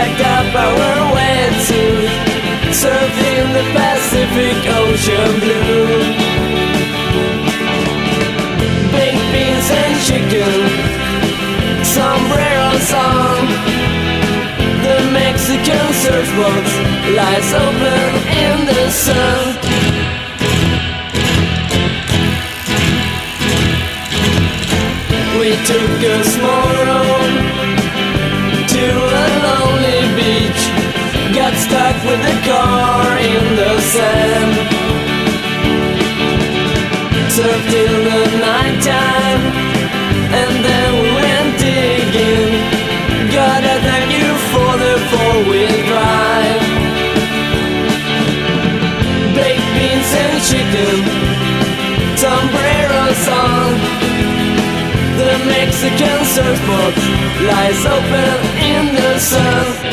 Packed up our wetsuit Surfed in the Pacific Ocean blue. Baked beans and chicken Sombreros on The Mexican surfboard Lies open in the sun. We took a small road Got stuck with the car in the sand. Surfed till the night time And then we went digging. God, I thank you for the four-wheel drive. Baked beans and chicken Sombreros on. The Mexican surfboard lies open in the sun.